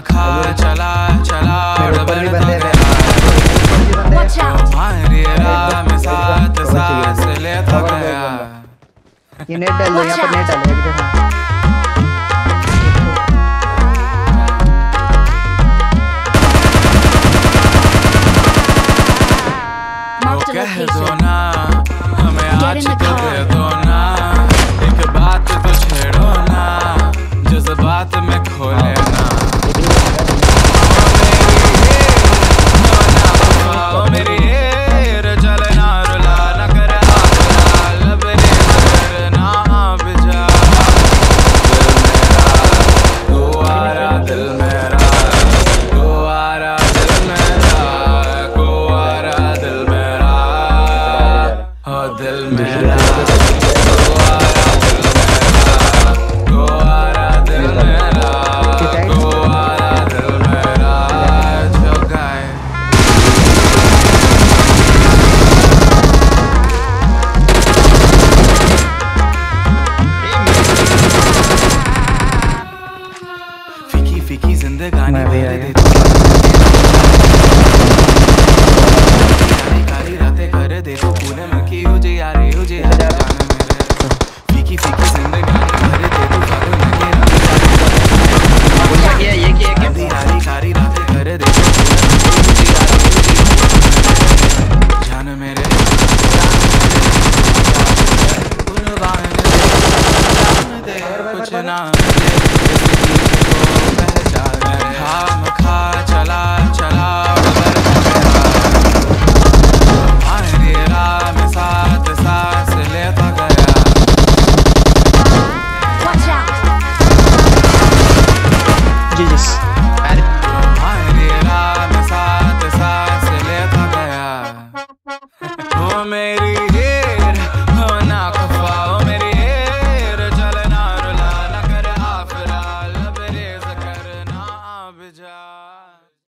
खा चला चला डबल ये नेट डाल दो यहाँ पर नेट डाल दो जज्बात में खो लेना मेरी चलना रुला न कर हाथ लब ने करना बिजा दिल मेरा दिल मेरा दिल मेरा दिल मेरा ओ फीकी जिंदगानी भर दे काली काली रातें कर दे तू पूनम की उजियारे उजियारे जान मेरे फीकी फीकी जिंदगानी भर दे तू फागुन की ये अंधियारी कारी रातें कर दे तू की जान मेरे कुछ ना खाम खा चला चला।